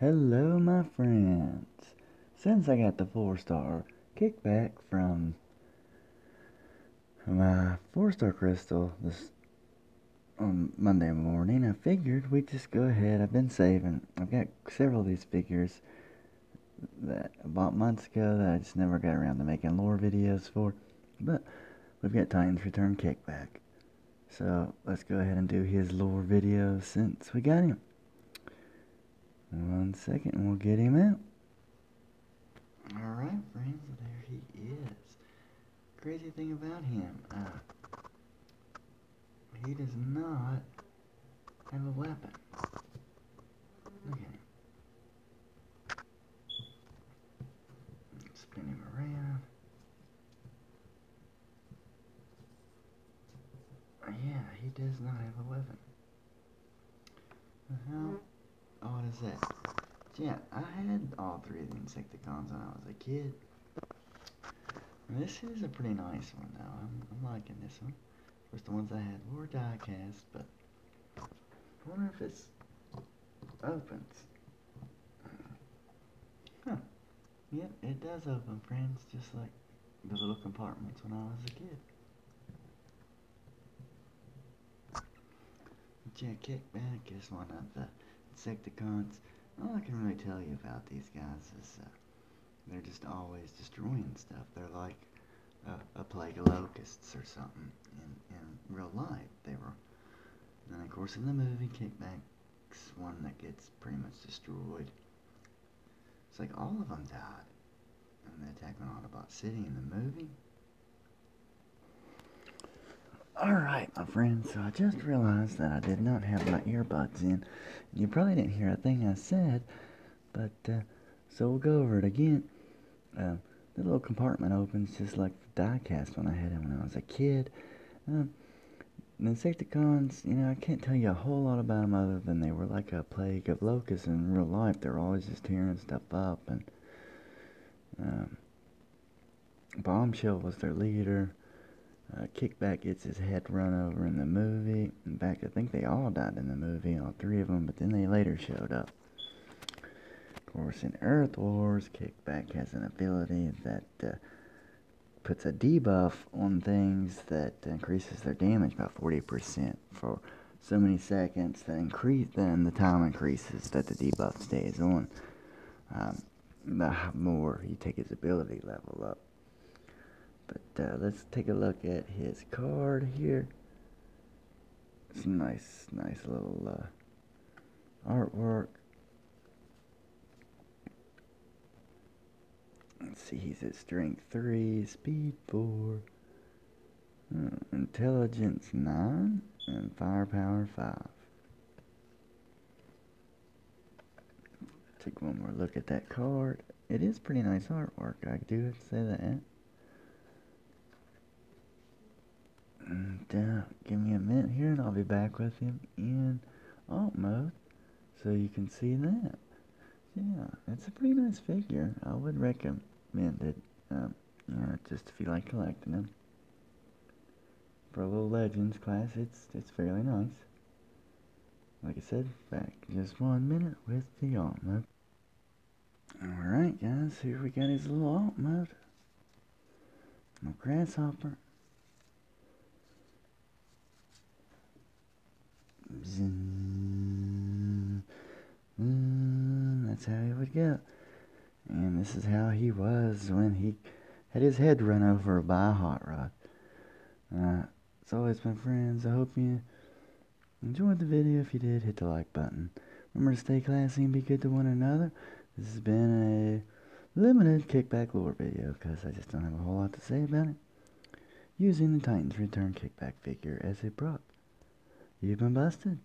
Hello, my friends. Since I got the four star kickback from my four star crystal this on Monday morning, I figured we'd just go ahead. I've been saving. I've got several of these figures that I bought months ago that I just never got around to making lore videos for. But we've got Titans Return kickback. So let's go ahead and do his lore video since we got him. One second and we'll get him out. Alright friends, there he is. Crazy thing about him, uh, he does not have a weapon. Look at him. Spin him around. Yeah, he does not have a weapon. The Oh, hell? odd is that? Yeah, I had all three of the Insecticons when I was a kid. This is a pretty nice one though. I'm, I'm liking this one. Of course, the ones I had were die-cast, but I wonder if this opens. Huh. Yep, it does open, friends, just like the little compartments when I was a kid. Jack Kickback is one of the Insecticons. All I can really tell you about these guys is uh, they're just always destroying stuff. They're like a, a plague of locusts or something in, in real life. They were, and of course in the movie, Kickback's one that gets pretty much destroyed. It's like all of them died in the attack on Autobot City in the movie. Alright, my friends, so I just realized that I did not have my earbuds in. You probably didn't hear a thing I said, but, uh, so we'll go over it again. Uh, the little compartment opens just like the diecast when I had it when I was a kid. Um, the Insecticons, you know, I can't tell you a whole lot about them other than they were like a plague of locusts in real life. They were always just tearing stuff up, and um, Bombshell was their leader. Uh, Kickback gets his head run over in the movie. In fact, I think they all died in the movie, all three of them, but then they later showed up. Of course, in Earth Wars, Kickback has an ability that uh, puts a debuff on things that increases their damage by 40% for so many seconds. That increase, then the time increases that the debuff stays on. Um, the more you take his ability level up. But uh, let's take a look at his card here. It's nice, nice little uh, artwork. Let's see, he's at strength 3, speed 4, uh, intelligence 9, and firepower 5. Take one more look at that card. It is pretty nice artwork, I do have to say that. And uh, give me a minute here and I'll be back with him in alt mode so you can see that. Yeah, it's a pretty nice figure. I would recommend it, um, just if you like collecting them. For a little Legends class, it's, it's fairly nice. Like I said, back just one minute with the alt mode. Alright guys, here we got his little alt mode. No grasshopper. That's how he would go. And this is how he was when he had his head run over by a hot rod. Uh, as always, my friends, I hope you enjoyed the video. If you did, hit the like button. Remember to stay classy and be good to one another. This has been a limited kickback lore video because I just don't have a whole lot to say about it. Using the Titans Return kickback figure as a prop. You've been busted.